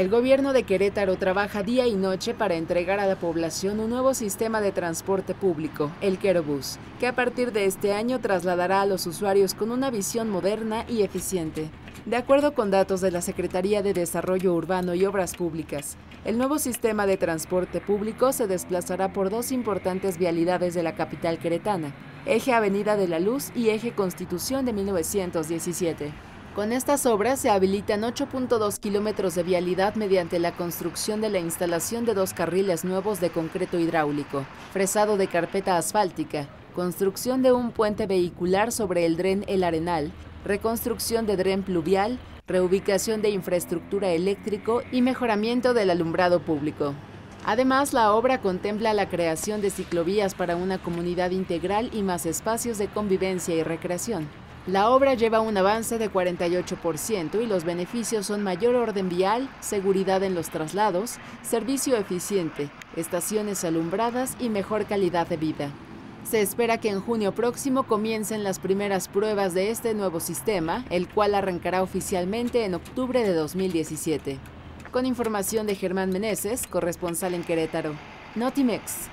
El gobierno de Querétaro trabaja día y noche para entregar a la población un nuevo sistema de transporte público, el Querobús, que a partir de este año trasladará a los usuarios con una visión moderna y eficiente. De acuerdo con datos de la Secretaría de Desarrollo Urbano y Obras Públicas, el nuevo sistema de transporte público se desplazará por dos importantes vialidades de la capital queretana, Eje Avenida de la Luz y Eje Constitución de 1917. Con estas obras se habilitan 8.2 kilómetros de vialidad mediante la construcción de la instalación de dos carriles nuevos de concreto hidráulico, fresado de carpeta asfáltica, construcción de un puente vehicular sobre el dren El Arenal, reconstrucción de dren pluvial, reubicación de infraestructura eléctrico y mejoramiento del alumbrado público. Además, la obra contempla la creación de ciclovías para una comunidad integral y más espacios de convivencia y recreación. La obra lleva un avance de 48% y los beneficios son mayor orden vial, seguridad en los traslados, servicio eficiente, estaciones alumbradas y mejor calidad de vida. Se espera que en junio próximo comiencen las primeras pruebas de este nuevo sistema, el cual arrancará oficialmente en octubre de 2017. Con información de Germán Meneses, corresponsal en Querétaro. Notimex.